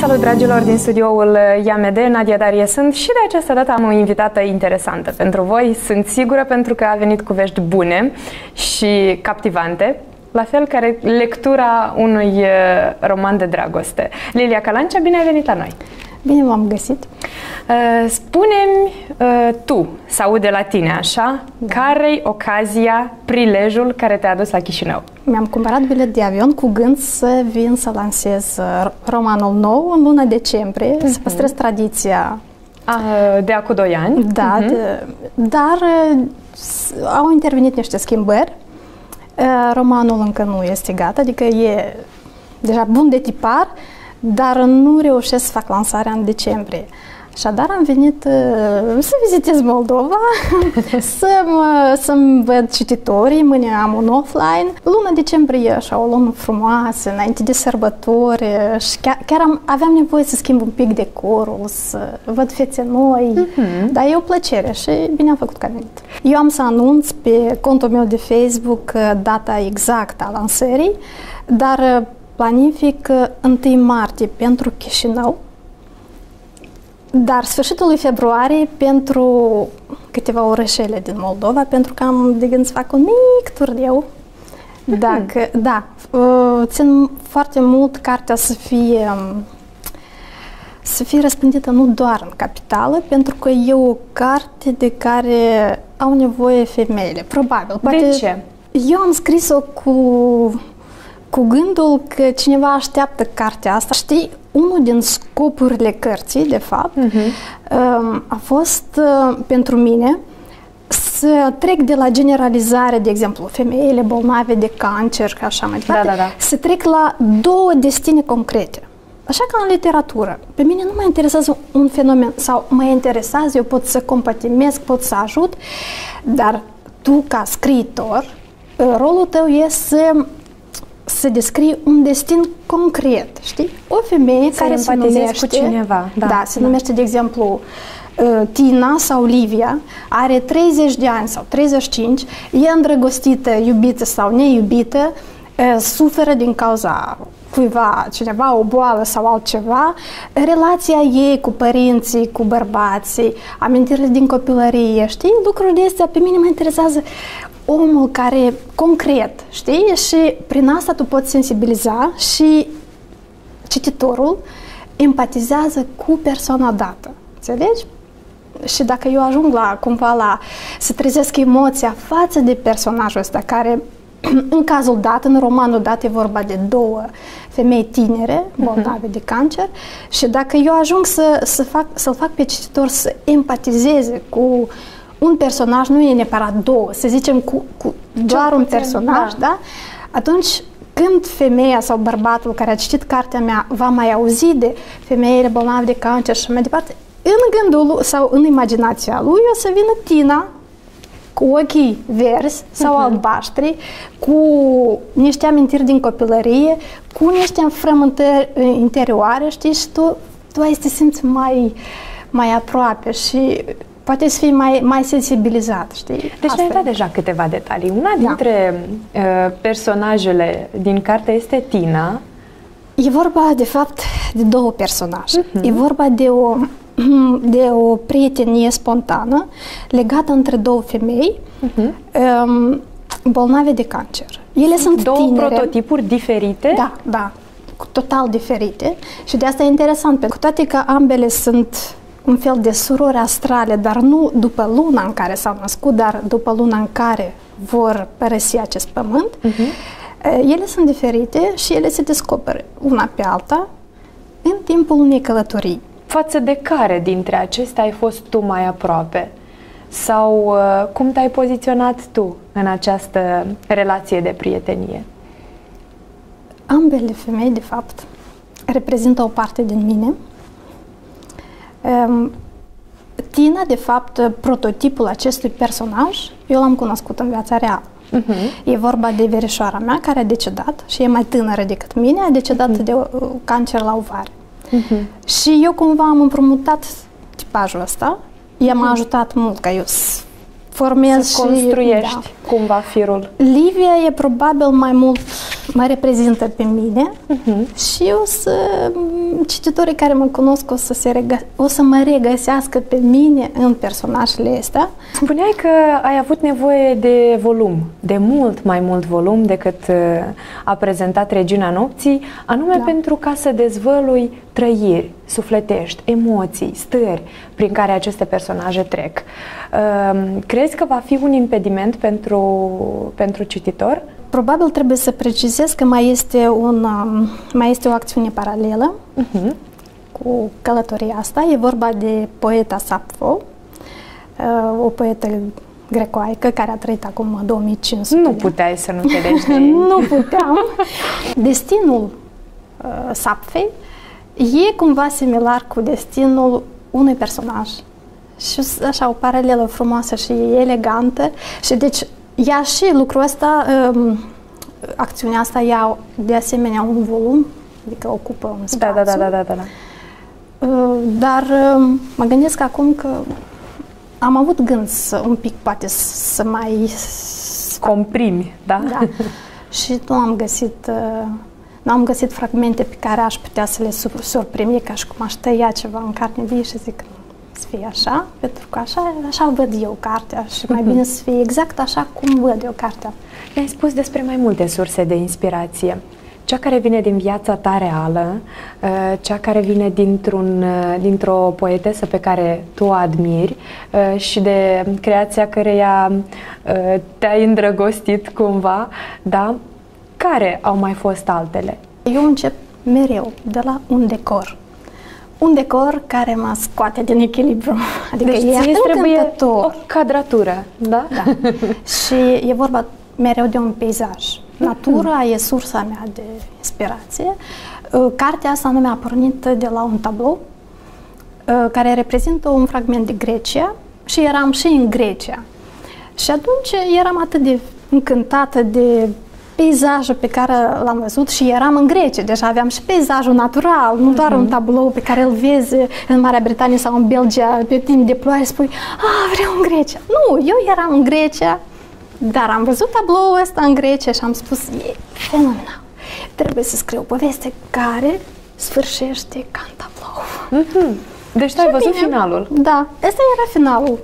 Salut dragilor din studioul IAMD, Nadia Darie sunt și de această dată am o invitată interesantă pentru voi. Sunt sigură pentru că a venit cu vești bune și captivante, la fel ca lectura unui uh, roman de dragoste. Lilia Calancea, bine ai venit la noi! Bine v-am găsit! Uh, spune-mi uh, tu, să aud de la tine așa, da. care-i ocazia, prilejul care te-a adus la Chișinău? Mi-am cumpărat bilet de avion cu gând să vin să lansez uh, romanul nou în luna decembrie, uh-huh. să mhm. păstrez tradiția. de acum 2 ani? Da, uh-huh. de, dar au intervenit niște schimbări. Romanul încă nu este gata, adică e deja bun de tipar, dar nu reușesc să fac lansarea în decembrie. Așadar am venit uh, să vizitez Moldova, să mă, să-mi văd cititorii, mâine am un offline. Luna decembrie așa o lună frumoasă, înainte de sărbători și chiar, chiar am, aveam nevoie să schimb un pic decorul, să văd fețe noi, uh-huh. dar e o plăcere și bine am făcut că am venit. Eu am să anunț pe contul meu de Facebook uh, data exactă a lansării, dar uh, planific 1 martie pentru Chișinău, dar sfârșitul lui februarie pentru câteva orășele din Moldova, pentru că am de gând să fac un mic turneu. Dacă, mm-hmm. da, uh, țin foarte mult cartea să fie să fie răspândită nu doar în capitală, pentru că e o carte de care au nevoie femeile, probabil. Poate de ce? Eu am scris-o cu cu gândul că cineva așteaptă cartea asta. Știi, unul din scopurile cărții, de fapt, uh-huh. a fost uh, pentru mine să trec de la generalizare, de exemplu, femeile bolnave de cancer, ca așa mai departe, da, da, da. să trec la două destine concrete. Așa ca în literatură. Pe mine nu mă interesează un fenomen sau mă interesează, eu pot să compatimez, pot să ajut, dar tu, ca scriitor, rolul tău este să să descrie un destin concret, știi? O femeie să care se numește... cu cineva. Da, da se da. numește, de exemplu, uh, Tina sau Livia, are 30 de ani sau 35, e îndrăgostită, iubită sau neiubită, uh, suferă din cauza cuiva, cineva, o boală sau altceva, relația ei cu părinții, cu bărbații, amintirile din copilărie, știi? Lucrurile astea pe mine mă interesează omul care concret, știi? Și prin asta tu poți sensibiliza și cititorul empatizează cu persoana dată. Înțelegi? Și dacă eu ajung la cumva la să trezesc emoția față de personajul ăsta care în cazul dat, în romanul dat, e vorba de două femei tinere, mhm. bolnave uh-huh. de cancer și dacă eu ajung să, să fac, să-l fac pe cititor să empatizeze cu un personaj, nu e neapărat două, să zicem cu, cu doar un personaj, da. da? Atunci, când femeia sau bărbatul care a citit cartea mea va mai auzi de femeile bolnave de cancer și mai departe, în gândul sau în imaginația lui o să vină Tina cu ochii verzi sau uh-huh. albaștri, cu niște amintiri din copilărie, cu niște înfrământări interioare, știi, și tu, tu ai să te simți mai, mai aproape și poate să fii mai, mai sensibilizat, știi? Deci ne-ai dat deja câteva detalii. Una da. dintre da. uh, personajele din carte este Tina. E vorba, de fapt, de două personaje. Uh-huh. E vorba de o, de o prietenie spontană legată între două femei uh-huh. um, bolnave de cancer. Ele sunt, sunt două tinere. prototipuri diferite? Da, da total diferite și de asta e interesant, pentru că toate că ambele sunt un fel de surori astrale, dar nu după luna în care s-au născut, dar după luna în care vor părăsi acest pământ. Uh-huh. Ele sunt diferite și ele se descoperă una pe alta în timpul unei călătorii. Față de care dintre acestea ai fost tu mai aproape? Sau uh, cum te-ai poziționat tu în această relație de prietenie? Ambele femei, de fapt, reprezintă o parte din mine Ehm, Tina, de fapt, prototipul acestui personaj, eu l-am cunoscut în viața reală. Uh-huh. E vorba de verișoara mea care a decedat și e mai tânără decât mine, a decedat uh-huh. de uh, cancer la ovari. Uh-huh. Și eu cumva am împrumutat tipajul ăsta. Ea m-a ajutat mult ca eu să formez să și... construiești. Cumva firul? Livia e probabil mai mult mă reprezintă pe mine uh-huh. și o să cititorii care mă cunosc o să, se regă, o să mă regăsească pe mine în personajele astea. Spuneai că ai avut nevoie de volum, de mult mai mult volum decât uh, a prezentat Regina Nopții, anume da. pentru ca să dezvălui trăiri sufletești, emoții, stări prin care aceste personaje trec. Ehm, crezi că va fi un impediment pentru, pentru cititor? Probabil trebuie să precizez că mai este, un, um, mai este o acțiune paralelă uh-huh. cu călătoria asta. E vorba de poeta Sappho, uh, o poetă grecoaică care a trăit acum 2500 Nu puteai să nu te legi de Nu puteam. Destinul uh, Sapfei e cumva similar cu destinul unui personaj. Și așa, o paralelă frumoasă și elegantă. Și deci, ea și lucrul ăsta, um, acțiunea asta ia de asemenea un volum, adică ocupă un spațiu. Da, da, da, da, da. da. Uh, dar um, mă gândesc acum că am avut gând să un pic poate să mai... Comprimi, da? Da. și nu am găsit uh, nu am găsit fragmente pe care aș putea să le surprimi ca și cum aș tăia ceva în carne vie și zic să fie așa, pentru că așa, așa văd eu cartea și mai bine să fie exact așa cum văd eu cartea. Ne-ai spus despre mai multe surse de inspirație. Cea care vine din viața ta reală, uh, cea care vine dintr-un, uh, dintr-o poetesă pe care tu o admiri uh, și de creația căreia te-ai îndrăgostit cumva, da? Care au mai fost altele? Eu încep mereu de la un decor. Un decor care mă scoate din echilibru. Adică deci e trebuie o cadratură, da? Da. și e vorba mereu de un peisaj. Natura e sursa mea de inspirație. Uh, cartea asta nu mi-a pornit de la un tablou uh, care reprezintă un fragment de Grecia și eram și în Grecia. Și atunci eram atât de încântată de peisajul pe care l-am văzut și eram în Grecia, deja aveam și peisajul natural, nu doar uh-huh. un mhm. tablou pe care îl vezi în Marea Britanie sau în Belgia pe timp de ploaie, spui, ah, vreau în Grecia. Nu, eu eram în Grecia, dar am văzut tabloul ăsta în Grecia și am spus, e fenomenal. Trebuie să scriu o poveste care sfârșește ca în tablou. Uh-huh. Deci tu ai văzut bine, finalul. Da, ăsta era finalul.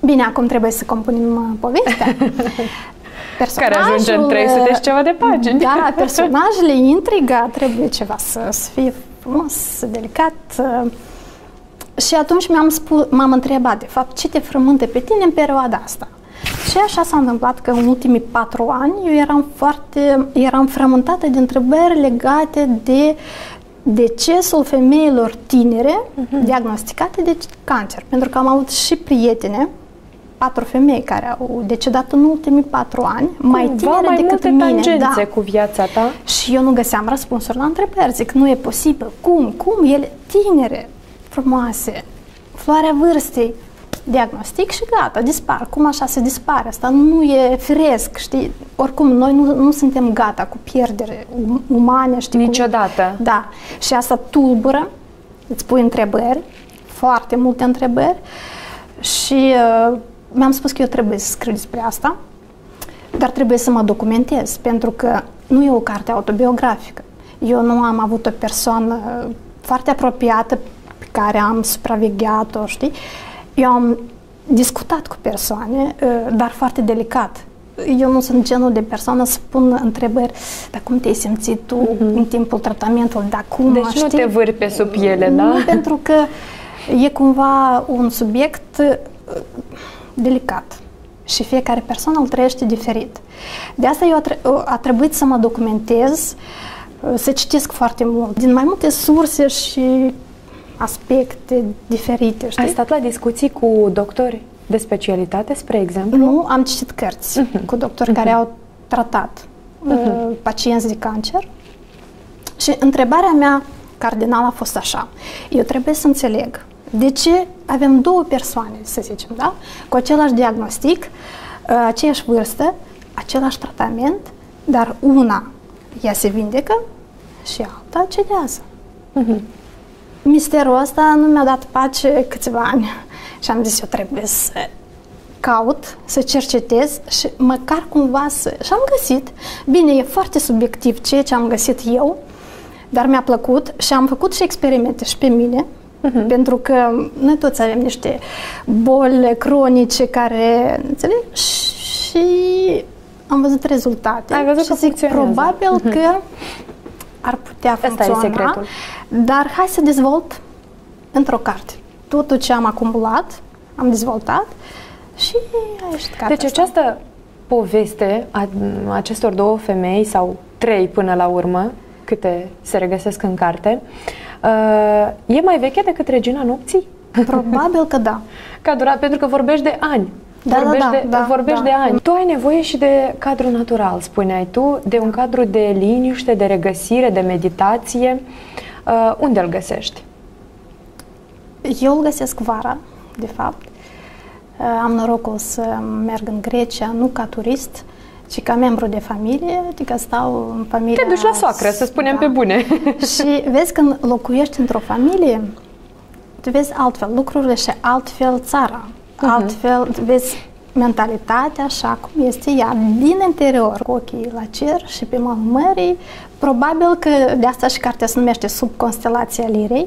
Bine, acum trebuie să compunem uh, povestea. Personajul, care ajunge în 300 și ceva de pagini. Da, personajele, intriga, trebuie ceva să, să fie frumos, delicat. Și atunci mi-am spus, m-am întrebat, de fapt, ce te frământă pe tine în perioada asta? Și așa s-a întâmplat că în ultimii patru ani eu eram foarte, eram frământată de întrebări legate de decesul femeilor tinere uh-huh. diagnosticate de cancer. Pentru că am avut și prietene patru femei care au decedat în ultimii patru ani, mai tinere mai decât mine. Da. cu viața ta? Și eu nu găseam răspunsuri la întrebări. Zic, nu e posibil. Cum? Cum? Ele tinere, frumoase, floarea vârstei, diagnostic și gata, dispar. Cum așa se dispare? Asta nu e firesc, știi? Oricum, noi nu, nu suntem gata cu pierdere um, umane, știi? Niciodată. Cum... Da. Și asta tulbură, îți pui întrebări, foarte multe întrebări și uh, mi-am spus că eu trebuie să scriu despre asta, dar trebuie să mă documentez, pentru că nu e o carte autobiografică. Eu nu am avut o persoană foarte apropiată pe care am supravegheat-o, știi? Eu am discutat cu persoane, ă, dar foarte delicat. Eu nu sunt genul de persoană să pun întrebări, dar cum te-ai simțit tu uh-huh. în timpul tratamentului, dar cum, Deci știi? nu te vârți pe sub piele, da? Nu, pentru că e cumva un subiect delicat și fiecare persoană îl trăiește diferit. De asta eu a, tre- a trebuit să mă documentez, să citesc foarte mult, din mai multe surse și aspecte diferite. Știi? Ai stat la discuții cu doctori de specialitate, spre exemplu? Nu, am citit cărți uh-huh. cu doctori uh-huh. care au tratat uh-huh. uh, pacienți de cancer și întrebarea mea cardinală a fost așa. Eu trebuie să înțeleg de ce avem două persoane, să zicem, da? cu același diagnostic, uh, aceeași vârstă, același tratament, dar una ea se vindecă și alta cedează. Uh-huh. Misterul ăsta nu mi-a dat pace câțiva ani și am zis, eu trebuie să caut, să cercetez și măcar cumva să... Și am găsit. Bine, e foarte subiectiv ceea ce am găsit eu, dar mi-a plăcut și am făcut și experimente și pe mine, uh-huh. pentru că noi toți avem niște boli cronice care, înțelegi? Și am văzut rezultate. Ai văzut și că zic, probabil uh-huh. că ar putea Asta funcționa, e secretul. dar hai să dezvolt într-o carte. Totul ce am acumulat, am dezvoltat și a ieșit cartea Deci asta. această poveste a acestor două femei sau trei până la urmă, câte se regăsesc în carte, uh, e mai veche decât Regina Nopții? Probabil că da. Ca durat, pentru că vorbești de ani. Da, vorbești da, de, da, vorbești da. de ani. Tu ai nevoie și de cadru natural, spuneai tu, de un cadru de liniște, de regăsire, de meditație. Uh, unde îl găsești? Eu îl găsesc vara, de fapt. Uh, Am norocul să merg în Grecia, nu ca turist, ci ca membru de familie, adică stau în familie. Te duci la soacră, să spunem pe bune. și vezi când locuiești într-o familie, tu vezi altfel lucrurile și altfel țara. Mhm. Altfel vezi mentalitatea așa cum este ea, din interior, cu ochii la cer și pe malul mării. Probabil că de asta și cartea se numește Sub constelația lirei,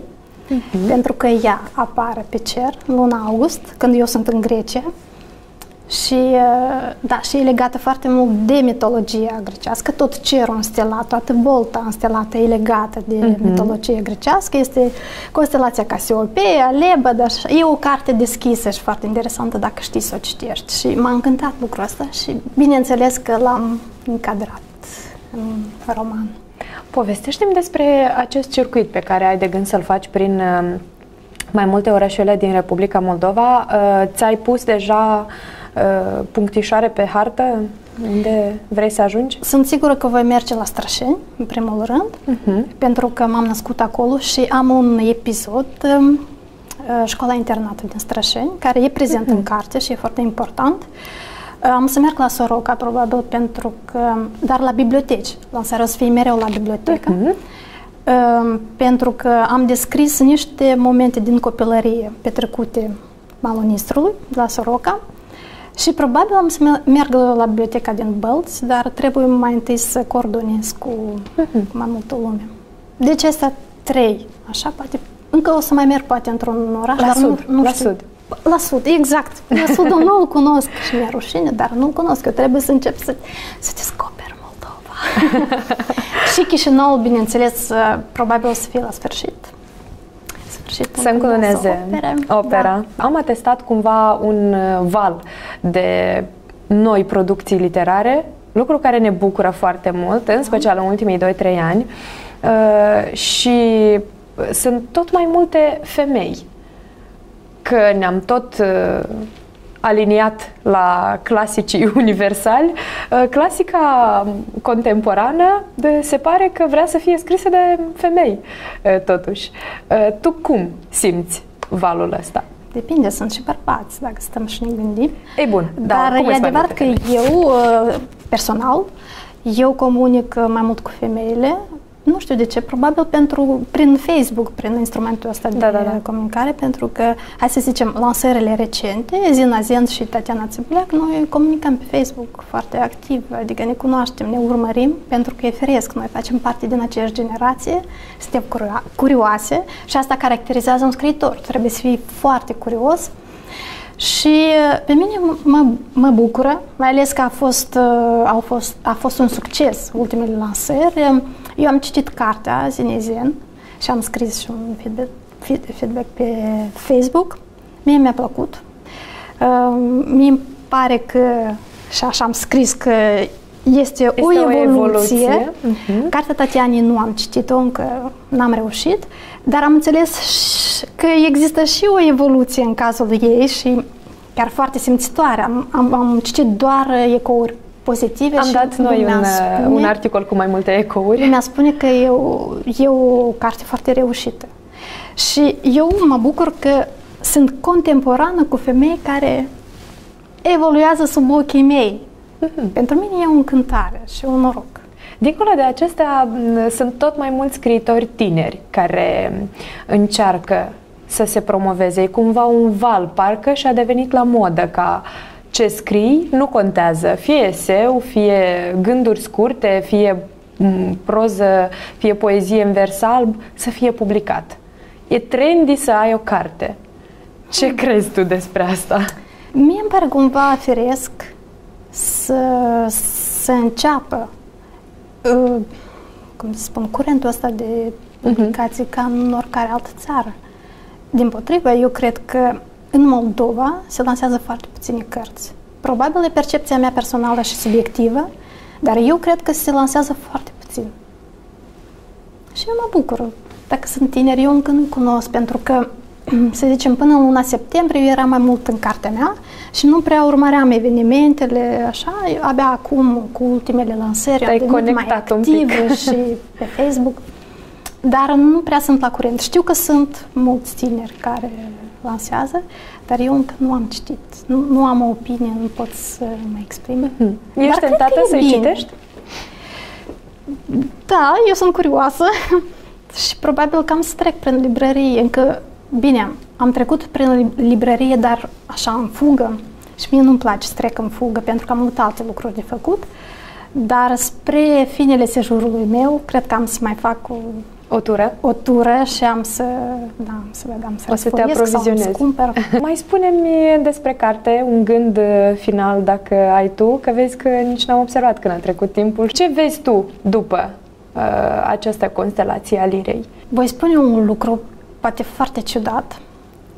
Mhm. pentru că ea apare pe cer în luna august, când eu sunt în Grecia. Și, uh, da, și e legată foarte mult de mitologia grecească. Tot cerul înstelat, toată bolta înstelată e legată de Mhm. mitologia grecească. Este constelația Casiopeia, Lebăda. și E o carte deschisă și foarte interesantă dacă știi să o citești. Și m-a încântat lucrul ăsta și bineînțeles că l-am încadrat în roman. Povestește-mi despre acest circuit pe care ai de gând să-l faci prin uh, mai multe orașele din Republica Moldova. Uh, Ți-ai pus deja uh, punctișoare pe hartă unde vrei să ajungi? Sunt sigură că voi merge la Strășeni, în primul rând, Uh-huh. pentru că m-am născut acolo și am un episod, um, uh, școala internată din Strășeni, care e prezent în carte și e foarte important. Uh, Am să merg la Soroca, probabil, pentru că, dar la biblioteci. Lansarea o să fie mereu la bibliotecă. Uh, Pentru că am descris niște momente din copilărie petrecute malul Nistrului, la Soroca, și probabil am să me- merg la biblioteca din Bălți, dar trebuie mai întâi să coordonez cu mai multă lume. Deci astea trei, așa, poate, încă o să mai merg poate într-un oraș, La dar sud, nu, nu la știu. sud. La sud, exact. La sudul nu-l cunosc și mi-e rușine, dar nu-l cunosc. Eu trebuie să încep să, să descoper Moldova. și Chișinăul, bineînțeles, probabil o să fie la sfârșit. Sfârșit Să încununeze opere. opera. Da. Am atestat cumva un uh, val de noi producții literare, lucru care ne bucură foarte mult, în special în ultimii 2-3 ani. Uh, și sunt tot mai multe femei că ne-am tot uh, aliniat la clasicii universali, uh, clasica contemporană de, se pare că vrea să fie scrisă de femei, uh, totuși. Uh, tu cum simți valul ăsta? Depinde, sunt și bărbați, dacă stăm și ne gândim. Ei bun, da, Dar cum e îți mai adevărat că multe femei? eu, uh, personal, eu comunic uh, mai mult cu femeile. Nu știu de ce, probabil pentru, prin Facebook, prin instrumentul ăsta de Da, da, da. comunicare, pentru că, hai să zicem, lansările recente, Zina Zenț și Tatiana Țibuleac, noi comunicăm pe Facebook foarte activ, adică ne cunoaștem, ne urmărim, pentru că e firesc, noi facem parte din aceeași generație, suntem curio- curioase și asta caracterizează un scriitor. Trebuie să fii foarte curios și uh, pe mine m- mă, mă bucură, mai ales că a fost, uh, au fost, a fost un succes ultimele lansări. Um, Eu am citit cartea Zinezen și am scris și un feedback, feed- feedback pe Facebook. Mie mi-a plăcut. Uh, Mie îmi pare că, și așa am scris că este, o o evoluție. evoluție. Mhm. Cartea Tatianei nu am citit-o, încă n-am reușit, dar am înțeles și- că există și o evoluție în cazul ei și chiar foarte simțitoare. Am, am, am citit doar ecouri pozitive Am și dat noi lumea un, uh, spune, un articol cu mai multe ecouri. lumea spune că e o, e o carte foarte reușită. Și eu mă bucur că sunt contemporană cu femei care evoluează sub ochii mei. Mhm. Pentru mine e o încântare și un noroc. Dincolo de acestea, m, sunt tot mai mulți scriitori tineri care m, încearcă să se promoveze. E cumva un val, parcă și-a devenit la modă ca ce scrii nu contează, fie eseu, fie gânduri scurte, fie proză, fie poezie în vers alb, să fie publicat. E trendy să ai o carte. Ce hmm. crezi tu despre asta? Mie îmi pare cumva firesc să, să înceapă uh, cum să spun, curentul ăsta de mhm. publicații uh-huh. ca în oricare altă țară. Din potrivă, eu cred că în Moldova se lansează foarte puține cărți. Probabil e percepția mea personală și subiectivă, dar eu cred că se lansează foarte puțin. Și eu mă bucur. Dacă sunt tineri, eu încă nu cunosc, pentru că, să zicem, până în luna septembrie eu eram mai mult în cartea mea și nu prea urmăream evenimentele, așa, abia acum, cu ultimele lansări, am devenit mai activă și pe Facebook, dar nu prea sunt la curent. Știu că sunt mulți tineri care lansează, dar eu încă nu am citit. Nu, nu am o opinie, nu pot să mă exprim. Hmm. Ești tentată să-i bine. citești? Da, eu sunt curioasă și probabil că am să trec prin librărie. Încă, bine, am trecut prin librărie, dar așa în fugă. Și mie nu-mi place să trec în fugă pentru că am multe alte lucruri de făcut. Dar spre finele sejurului meu, cred că am să mai fac o o tură? O tură și am să, da, am să vedem, să, o să te aprovizionezi. Mai spune-mi despre carte, un gând uh, final dacă ai tu, că vezi că nici n-am observat când a trecut timpul. Ce vezi tu după uh, această constelație a lirei? Voi spune un lucru poate foarte ciudat.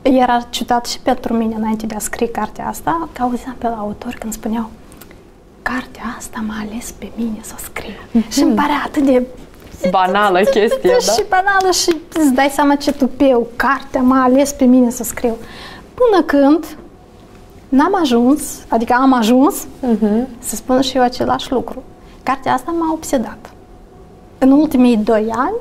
Era ciudat și pentru mine înainte de a scrie cartea asta, că auzeam pe la autor când spuneau cartea asta m-a ales pe mine să o scriu. Mm-hmm. Și îmi pare atât de banală chestia, da? Și banală și îți dai seama ce tupeu, cartea m-a ales pe mine să scriu. Până când n-am ajuns, adică am ajuns uh-huh. să spun și eu același lucru. Cartea asta m-a obsedat. În ultimii doi ani,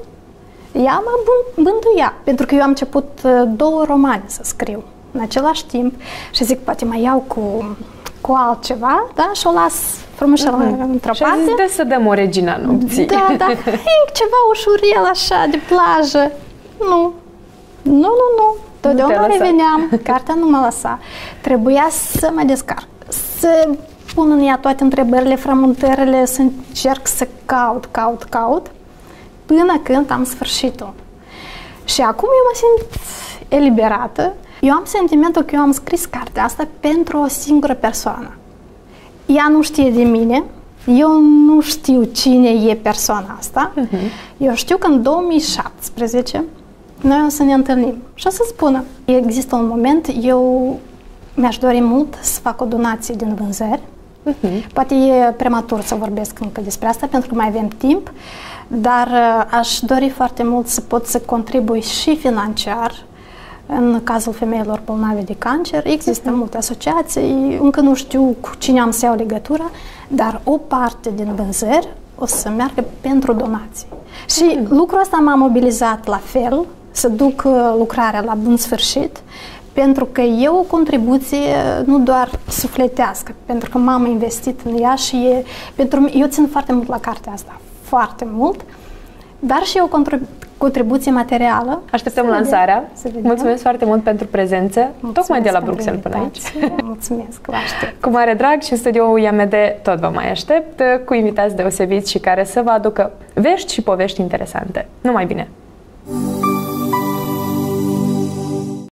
ea mă bânduia, pentru că eu am început uh, două romane să scriu în același timp și zic, poate mai iau cu, cu altceva, da, și o las frumos uh-huh. într-o și parte. Și să dăm o regina nopții. Da, da, ceva ușurel așa, de plajă. Nu, nu, nu, nu. Totdeauna nu reveneam, cartea nu mă lăsa. Trebuia să mă descarc, să pun în ea toate întrebările, frământările, să încerc să caut, caut, caut, până când am sfârșit-o. Și acum eu mă simt eliberată. Eu am sentimentul că eu am scris cartea asta pentru o singură persoană ea nu știe de mine, eu nu știu cine e persoana asta. Uh-huh. Eu știu că în 2017 noi o să ne întâlnim și o să spună. Există un moment, eu mi-aș dori mult să fac o donație din vânzări. Uh-huh. Poate e prematur să vorbesc încă despre asta, pentru că mai avem timp, dar uh, aș dori foarte mult să pot să contribui și financiar în cazul femeilor bolnave de cancer, există uh-huh. multe asociații, încă nu știu cu cine am să iau legătura, dar o parte din vânzări o să meargă pentru donații. Și uh-huh. lucrul ăsta m-a mobilizat la fel, să duc uh, lucrarea la bun sfârșit, pentru că e o contribuție nu doar sufletească, pentru că m-am investit în ea și e, pentru eu țin foarte mult la cartea asta, foarte mult, dar și e o contribuție materială. Așteptăm să lansarea. Vedem, Mulțumesc foarte mult pentru prezență, Mulțumesc tocmai de la Bruxelles până aici. Mulțumesc, vă aștept. Cu mare drag și în studioul IAMD tot vă mai aștept cu invitați deosebiți și care să vă aducă vești și povești interesante. Numai bine!